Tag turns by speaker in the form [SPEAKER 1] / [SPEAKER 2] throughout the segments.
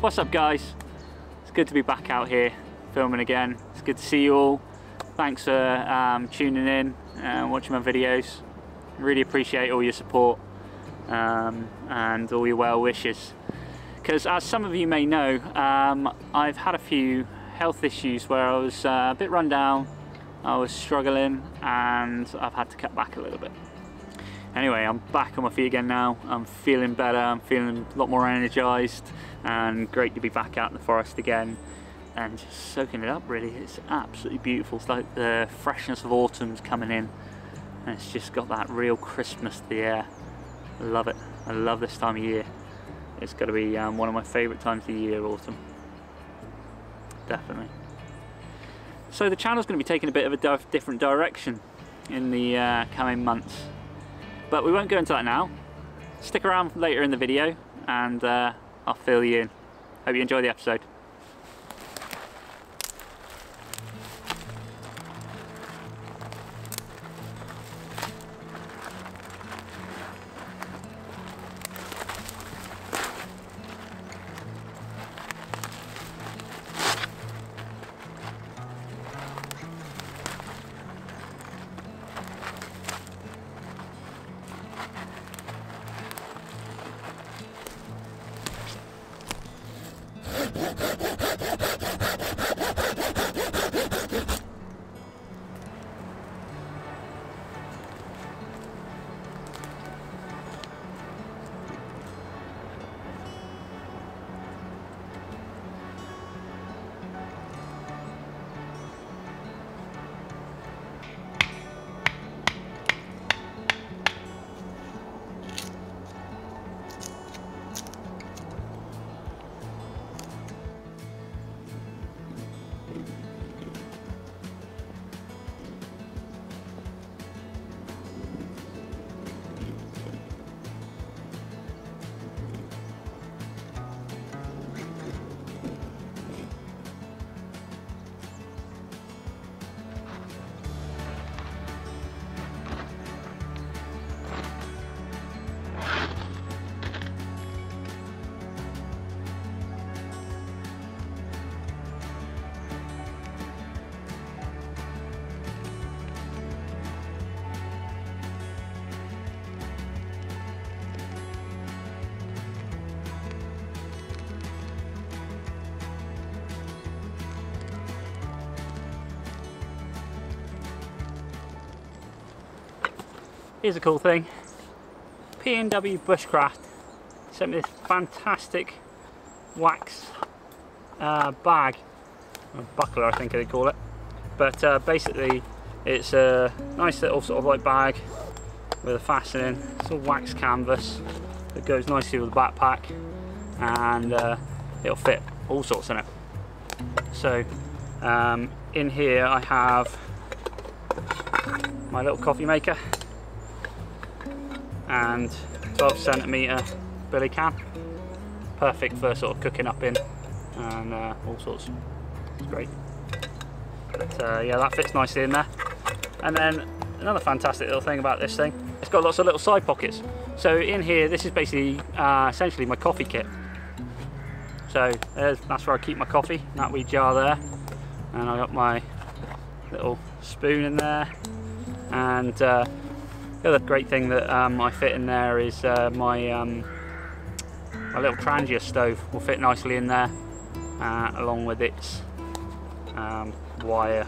[SPEAKER 1] What's up guys? It's good to be back out here filming again. It's good to see you all. Thanks for um, tuning in and watching my videos. Really appreciate all your support um, and all your well wishes. Because as some of you may know, um, I've had a few health issues where I was uh, a bit run down, I was struggling and I've had to cut back a little bit. Anyway, I'm back on my feet again now. I'm feeling better, I'm feeling a lot more energized and great to be back out in the forest again and just soaking it up really. It's absolutely beautiful. It's like the freshness of autumn's coming in and it's just got that real crispness to the air. I love it. I love this time of year. It's got to be um, one of my favourite times of the year, autumn. Definitely. So the channel's going to be taking a bit of a di different direction in the uh, coming months. But we won't go into that now. Stick around later in the video and uh, I'll fill you in. Hope you enjoy the episode. Here's a cool thing. PNW Bushcraft sent me this fantastic wax uh, bag, a buckler I think they call it. But uh, basically it's a nice little sort of like bag with a fastening. It's all wax canvas that goes nicely with the backpack and uh, it'll fit all sorts in it. So um, in here I have my little coffee maker and 12 centimeter billy can. Perfect for sort of cooking up in and uh, all sorts. It's great. But uh, yeah that fits nicely in there. And then another fantastic little thing about this thing it's got lots of little side pockets. So in here this is basically uh, essentially my coffee kit. So that's where I keep my coffee that wee jar there. And I got my little spoon in there. And uh, the other great thing that um, I fit in there is uh, my, um, my little Trangia stove will fit nicely in there uh, along with its um, wire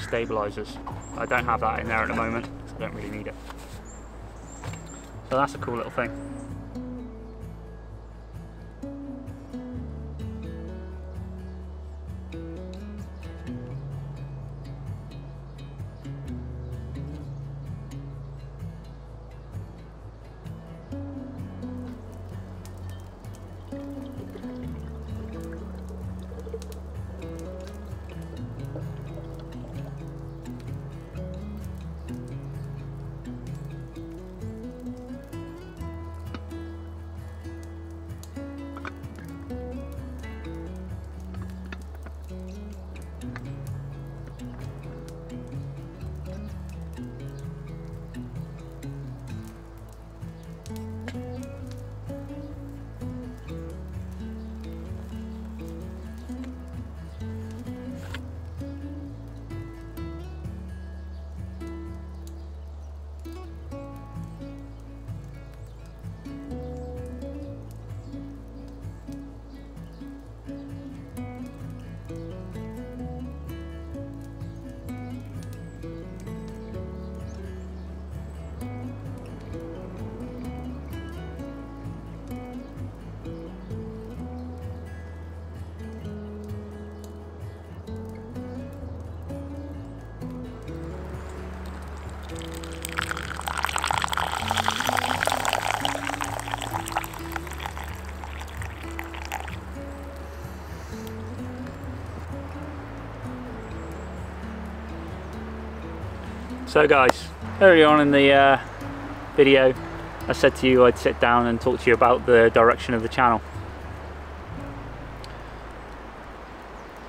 [SPEAKER 1] stabilizers. I don't have that in there at the moment, so I don't really need it. So that's a cool little thing. So guys, early on in the uh, video I said to you I'd sit down and talk to you about the direction of the channel.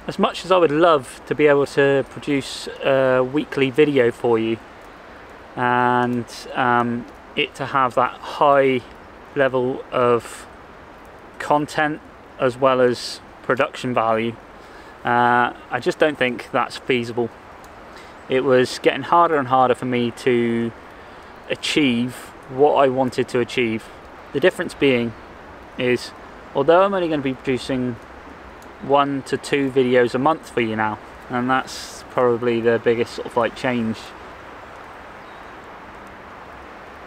[SPEAKER 1] As much as I would love to be able to produce a weekly video for you and um, it to have that high level of content as well as production value, uh, I just don't think that's feasible it was getting harder and harder for me to achieve what I wanted to achieve. The difference being is although I'm only going to be producing one to two videos a month for you now and that's probably the biggest sort of like change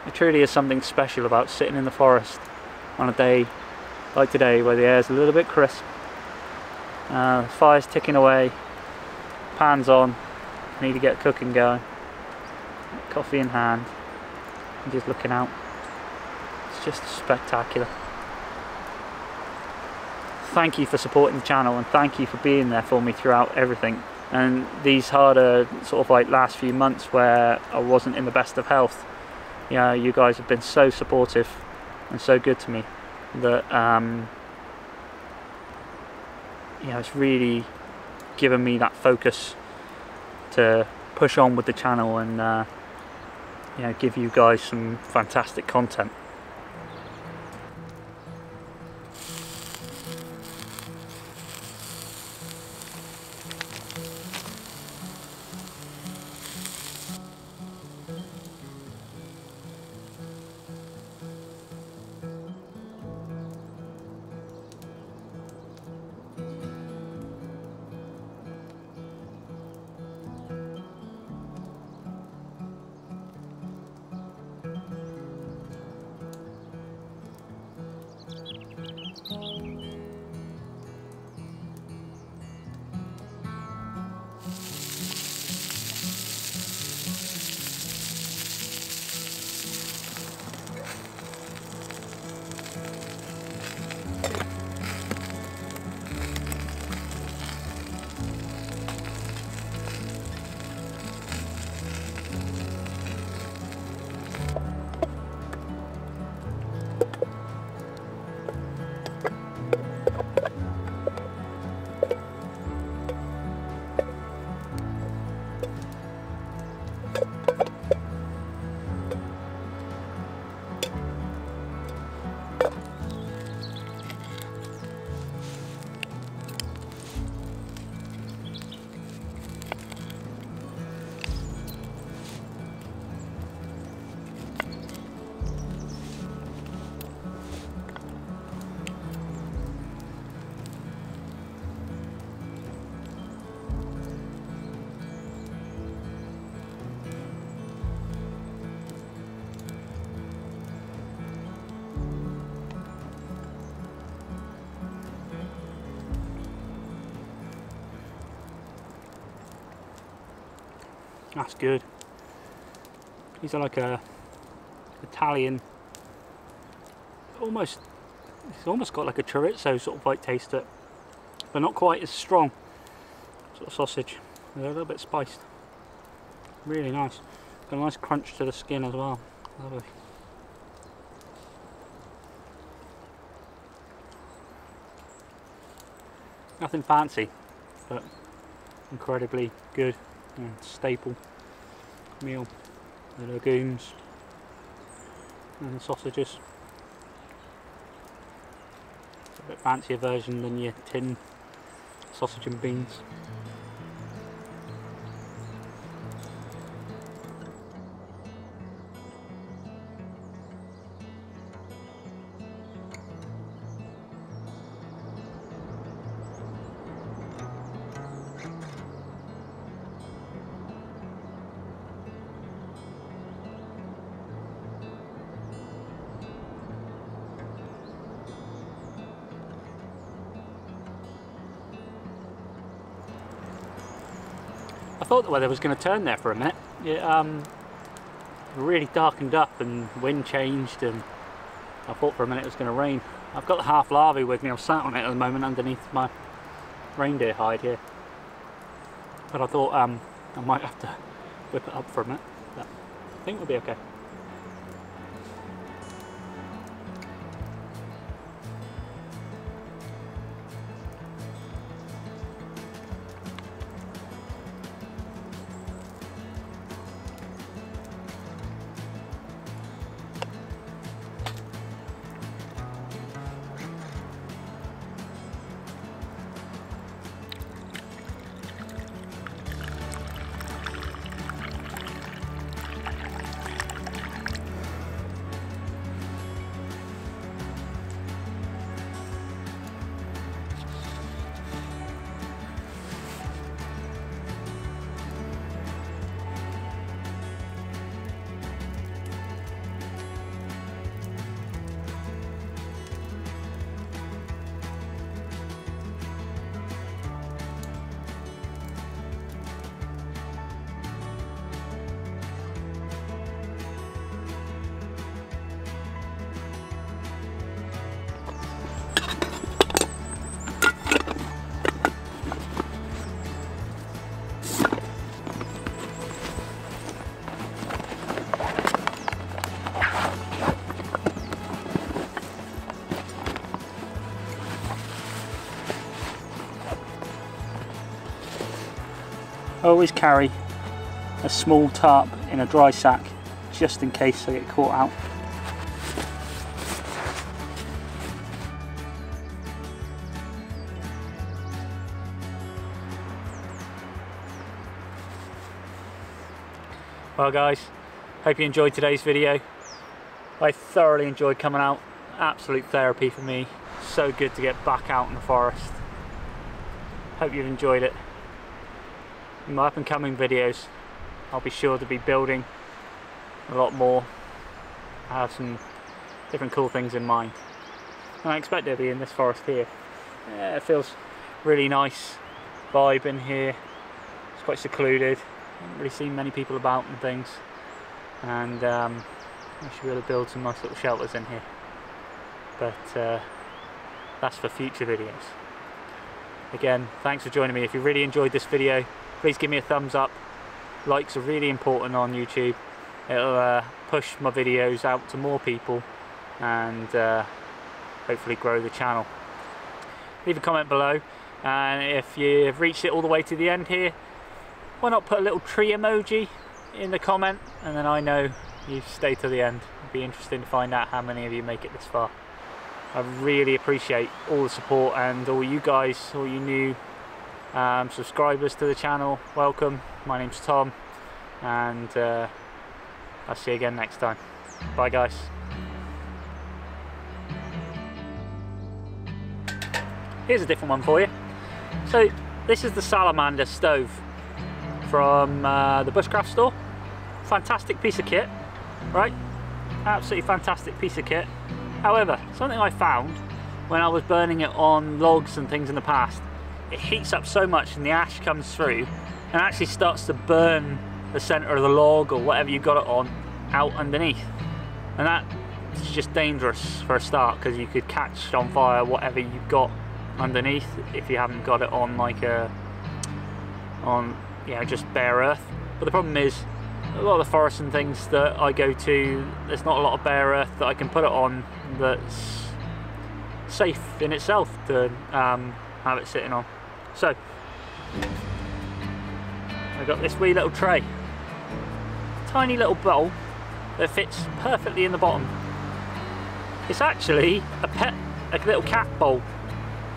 [SPEAKER 1] it truly is something special about sitting in the forest on a day like today where the air is a little bit crisp uh, fire's ticking away pans on need to get cooking going. Coffee in hand. and just looking out. It's just spectacular. Thank you for supporting the channel and thank you for being there for me throughout everything. And these harder sort of like last few months where I wasn't in the best of health, yeah, you guys have been so supportive and so good to me that um, yeah, it's really given me that focus to push on with the channel and uh, you know give you guys some fantastic content. That's good. These are like a Italian, almost, it's almost got like a chorizo sort of like taste to it, but not quite as strong sort of sausage. They're a little bit spiced. Really nice. Got a nice crunch to the skin as well. Lovely. Nothing fancy, but incredibly good and staple meal. The legumes and the sausages. It's a bit fancier version than your tin sausage and beans. Thought the weather was going to turn there for a minute. It um, really darkened up and wind changed and I thought for a minute it was going to rain. I've got the half lavvu with me, I'm sat on it at the moment underneath my reindeer hide here. But I thought um, I might have to whip it up for a minute. But I think we'll be okay. Always carry a small tarp in a dry sack just in case I get caught out. Well guys, hope you enjoyed today's video. I thoroughly enjoyed coming out, absolute therapy for me. So good to get back out in the forest. Hope you've enjoyed it in my up and coming videos I'll be sure to be building a lot more. I have some different cool things in mind. And I expect to be in this forest here. Yeah, it feels really nice vibe in here. It's quite secluded. I haven't really seen many people about and things. And um, I should be able to build some nice little shelters in here. But uh, that's for future videos. Again thanks for joining me. If you really enjoyed this video please give me a thumbs up. Likes are really important on YouTube. It'll uh, push my videos out to more people and uh, hopefully grow the channel. Leave a comment below and if you've reached it all the way to the end here why not put a little tree emoji in the comment and then I know you've stayed to the end. It'd be interesting to find out how many of you make it this far. I really appreciate all the support and all you guys all you new um, subscribers to the channel welcome. My name's Tom and uh, I'll see you again next time. Bye guys. Here's a different one for you. So this is the salamander stove from uh, the bushcraft store. Fantastic piece of kit right? Absolutely fantastic piece of kit. However something I found when I was burning it on logs and things in the past it heats up so much and the ash comes through and actually starts to burn the center of the log or whatever you got it on out underneath. And that is just dangerous for a start because you could catch on fire whatever you've got underneath if you haven't got it on like a on you know just bare earth. But the problem is a lot of the forests and things that I go to there's not a lot of bare earth that I can put it on that's safe in itself to um, have it sitting on so, I've got this wee little tray. Tiny little bowl that fits perfectly in the bottom. It's actually a pet, a little cat bowl,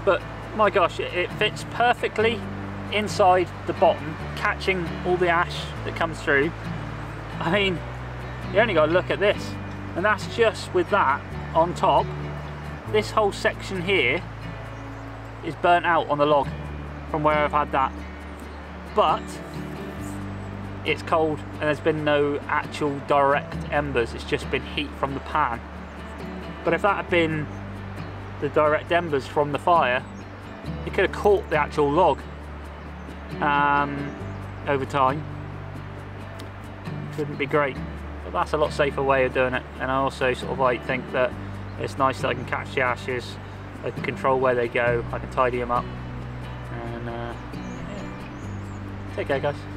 [SPEAKER 1] but my gosh, it, it fits perfectly inside the bottom, catching all the ash that comes through. I mean, you only got to look at this, and that's just with that on top. This whole section here is burnt out on the log from where I've had that. But it's cold and there's been no actual direct embers, it's just been heat from the pan. But if that had been the direct embers from the fire, it could have caught the actual log um, over time. It Wouldn't be great. But that's a lot safer way of doing it. And I also sort of like think that it's nice that I can catch the ashes, I can control where they go, I can tidy them up. Take care, guys.